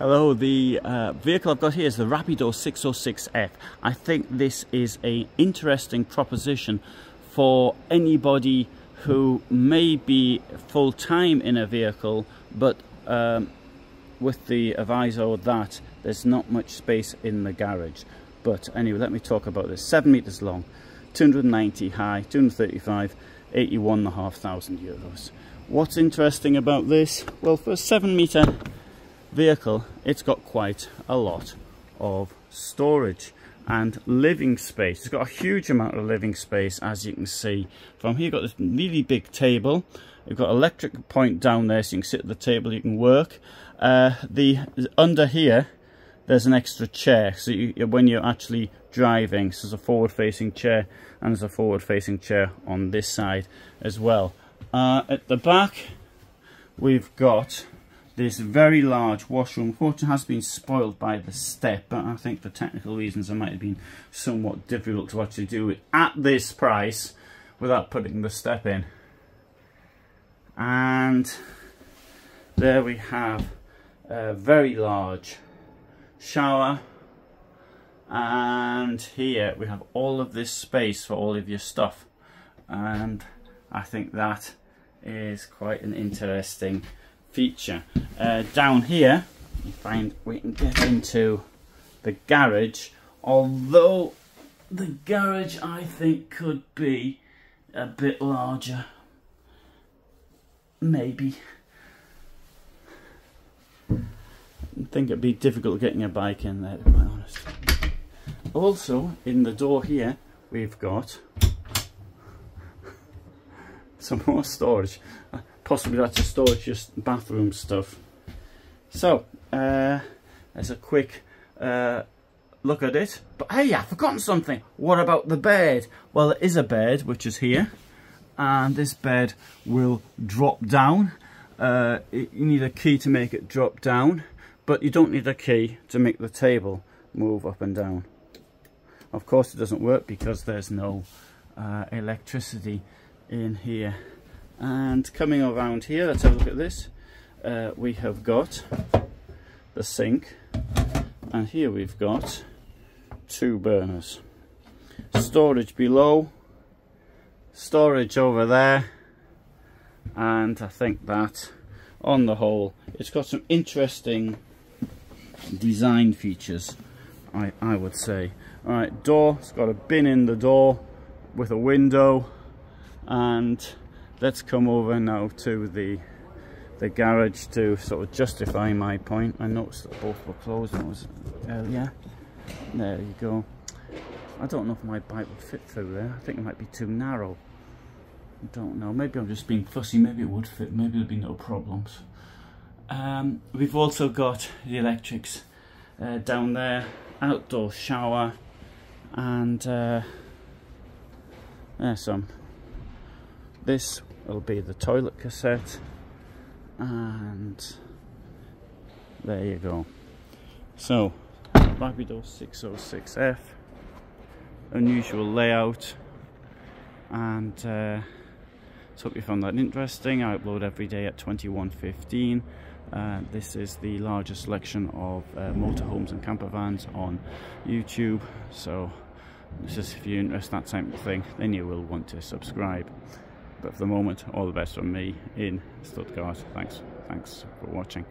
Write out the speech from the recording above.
Hello, the uh, vehicle I've got here is the Rapido 606F. I think this is an interesting proposition for anybody who may be full-time in a vehicle but um, with the aviso that there's not much space in the garage. But anyway, let me talk about this. 7 metres long, 290 high, 235, 81,500 euros. What's interesting about this? Well, for a 7 metre vehicle, it's got quite a lot of storage and living space. It's got a huge amount of living space, as you can see. From here, you've got this really big table. You've got electric point down there, so you can sit at the table, you can work. Uh, the Under here, there's an extra chair, so you, when you're actually driving, so there's a forward-facing chair, and there's a forward-facing chair on this side as well. Uh, at the back, we've got this very large washroom. Unfortunately, has been spoiled by the step, but I think for technical reasons it might have been somewhat difficult to actually do it at this price without putting the step in. And there we have a very large shower and here we have all of this space for all of your stuff and I think that is quite an interesting feature. Uh, down here, you find we can get into the garage, although the garage I think could be a bit larger. Maybe. I think it'd be difficult getting a bike in there to be honest. Also, in the door here, we've got some more storage possibly that's to store just bathroom stuff. So, uh, there's a quick uh, look at it. But hey, I've forgotten something. What about the bed? Well, it is a bed, which is here. And this bed will drop down. Uh, you need a key to make it drop down. But you don't need a key to make the table move up and down. Of course, it doesn't work because there's no uh, electricity in here and coming around here let's have a look at this. Uh, we have got the sink and here we've got two burners. Storage below storage over there and I think that on the whole it's got some interesting design features I, I would say. Alright door it's got a bin in the door with a window and let's come over now to the the garage to sort of justify my point. I noticed that both were closed earlier. There you go. I don't know if my bike would fit through there. I think it might be too narrow. I don't know. Maybe I'm just being fussy. Maybe it would fit. Maybe there'll be no problems. Um, we've also got the electrics uh, down there. Outdoor shower. And uh, there's some this will be the toilet cassette. And there you go. So Rapido 606F unusual layout. And uh, hope you found that interesting. I upload every day at 21.15 uh, this is the largest selection of uh, motorhomes and camper vans on YouTube. So this is if you're interested in that type of thing then you will want to subscribe but for the moment, all the best from me in Stuttgart. Thanks, thanks for watching.